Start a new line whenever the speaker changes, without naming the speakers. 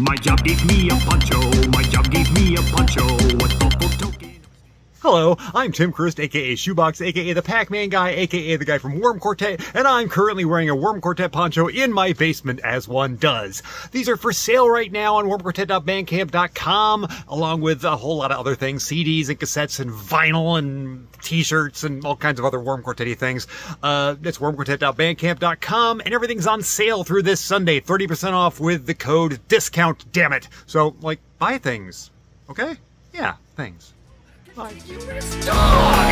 My job gave me a poncho. My job gave me
Hello, I'm Tim Christ, aka Shoebox, aka the Pac-Man guy, aka the guy from Worm Quartet, and I'm currently wearing a Worm Quartet poncho in my basement, as one does. These are for sale right now on wormquartet.bandcamp.com, along with a whole lot of other things, CDs and cassettes and vinyl and t-shirts and all kinds of other Worm Quartet things. Uh, it's wormquartet.bandcamp.com, and everything's on sale through this Sunday, 30% off with the code DISCOUNT, damn it. So, like, buy things. Okay? Yeah, things. Bye.